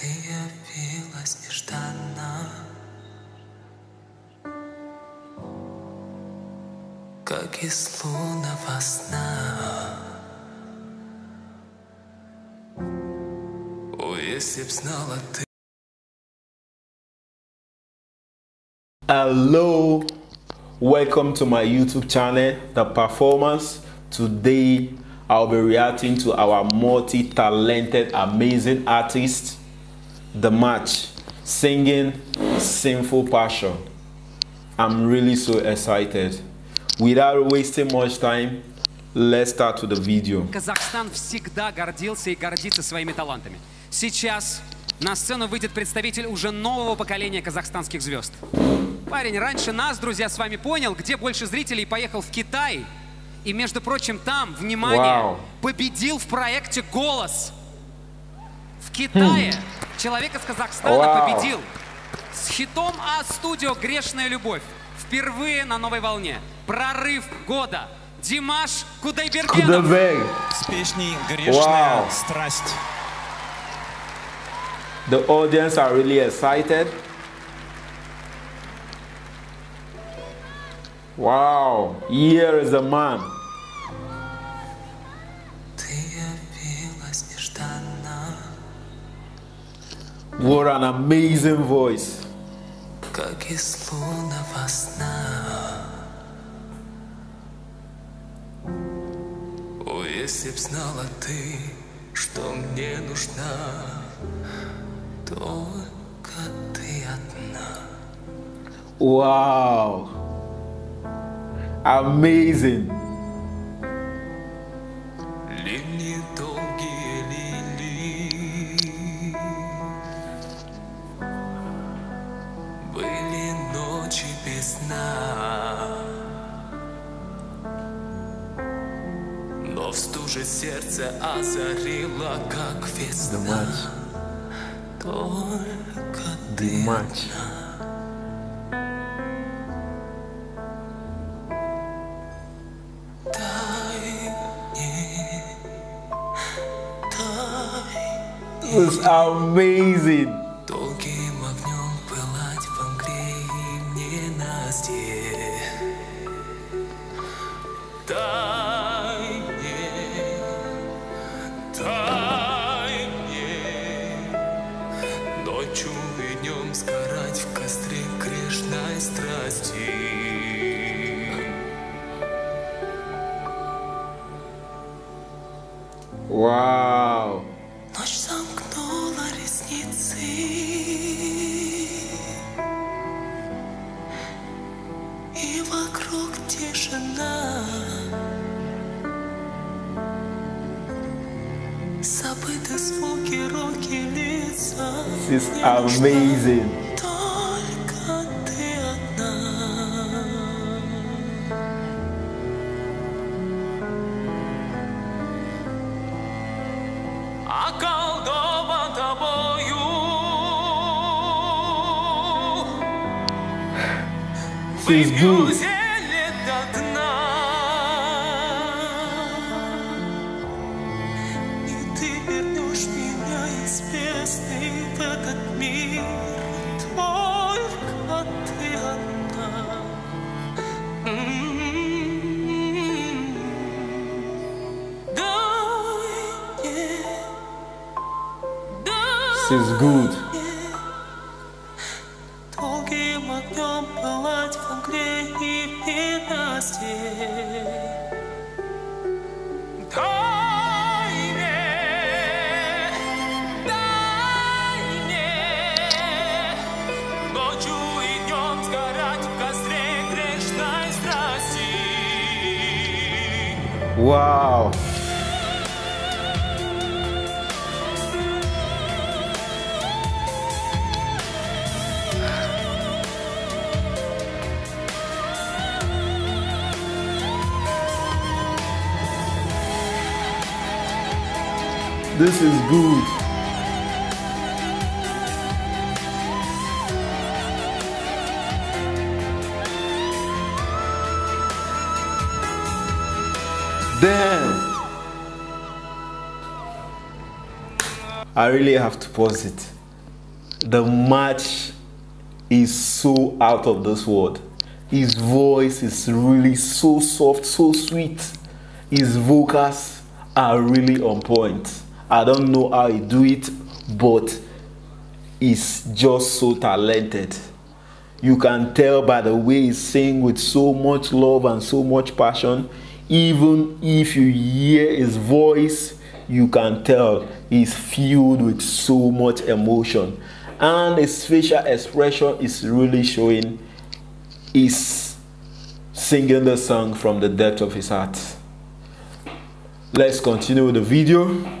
Ты явилась нежданно Как из лунного сна О, если б знала ты Hello, welcome to my YouTube channel, The Performance. Today, I'll be reacting to our multi talented, amazing artist, The Match, singing Sinful Passion. I'm really so excited. Without wasting much time, let's start with the video. Казахстан всегда гордился и гордится своими талантами. Сейчас на сцену выйдет представитель уже нового поколения казахстанских звезд. Парень раньше нас, друзья, с вами понял, где больше зрителей поехал в Китай. И, между прочим, там, внимание, Вау. победил в проекте «Голос». В Китае человек из Казахстана Вау. победил с хитом А-студио «Грешная любовь». Впервые на новой волне. Прорыв года. Димаш Кудайбергенов. Kudabeg. с песней «Грешная Вау. страсть». The audience are really excited. Wow, here is the man. What an amazing voice. Как из лунного сна О, если б знала ты, что мне нужна Только ты одна Wow. Amazing. Наше сердце озарило, как весна. Дымать. Только Дымать. It amazing. Долгим огнем пылать в мне на. Страсти Wow. Ночь замкнула ресницы И вокруг тишина Забыты звуки, руки, лица This is amazing. Околдован тобою. Выпью зелье до дна. И ты вернешь меня из бездны в этот мир. Is good. Долгим огнем пылать в огне и в ненастье. Дай This is good. Damn. I really have to pause it. Dimash is so out of this world. His voice is really so soft, so sweet. His vocals are really on point. I don't know how he do it, but he's just so talented. You can tell by the way he sing with so much love and so much passion. Even if you hear his voice, you can tell he's filled with so much emotion. And his facial expression is really showing he's singing the song from the depth of his heart. Let's continue with the video.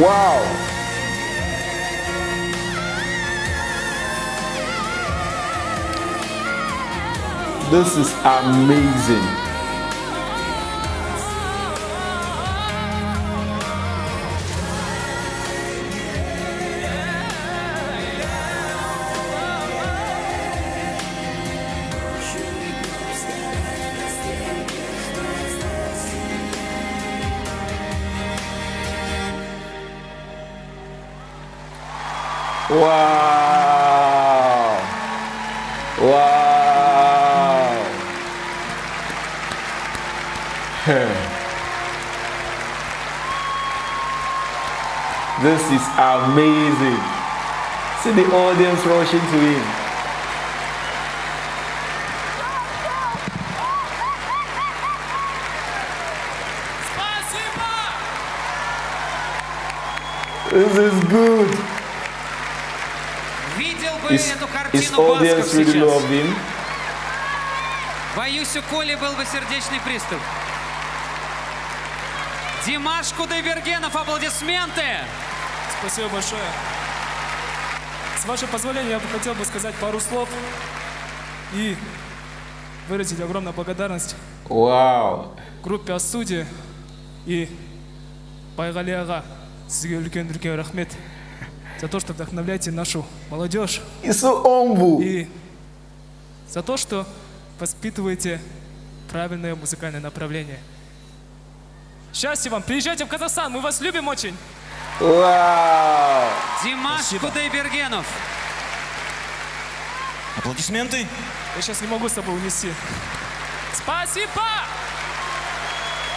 Wow! This is amazing. Wow! Wow! this is amazing. See the audience rushing to him. This is good. Картину Басков audience really love him. Боюсь, у Коли был бы сердечный приступ. Димаш Кудайбергенов, аплодисменты! Спасибо большое. С вашего позволения, я бы хотел бы сказать пару слов и выразить огромную благодарность Wow. группе Асуди и Байгали аға сізге үлкен үлкен рахмет за то, что вдохновляете нашу молодежь и за то, что воспитываете правильное музыкальное направление. Счастья вам! Приезжайте в Казахстан, мы вас любим очень! Wow. Димаш Спасибо. Кудайбергенов. Аплодисменты. Я сейчас не могу с собой унести. Спасибо!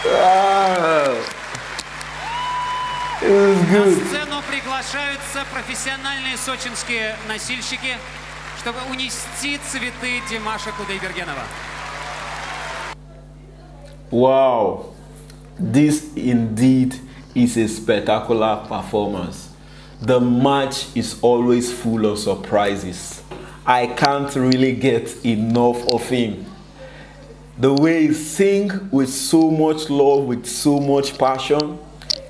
Wow. It was На good. сцену приглашаются профессиональные сочинские носильщики, чтобы унести цветы Димаша Кудайбергенова. Wow. This indeed is a spectacular performance. The match is always full of surprises. I can't really get enough of him. The way he sing with so much love, with so much passion,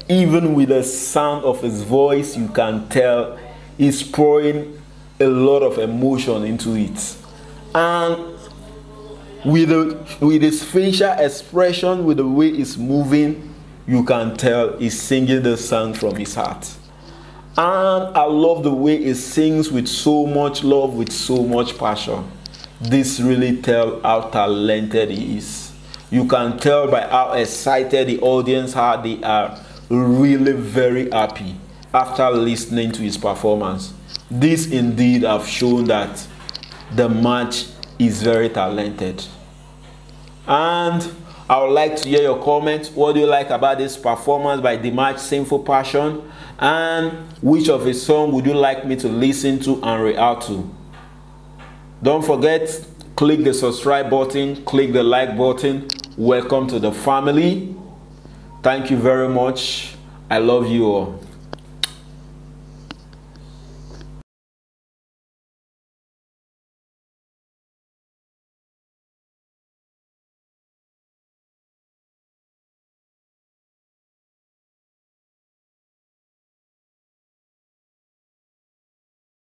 even with the sound of his voice, you can tell he's pouring a lot of emotion into it. And with, the, with his facial expression, with the way he's moving, you can tell he's singing the song from his heart. And I love the way he sings with so much love, with so much passion. This really tells how talented he is. You can tell by how excited the audience are. They are really very happy after listening to his performance. This indeed have shown that Dimash is very talented. And I would like to hear your comments. What do you like about this performance by Dimash Sinful Passion? And which of his song would you like me to listen to and react to? Don't forget, click the subscribe button, click the like button. Welcome to the family. Thank you very much. I love you all.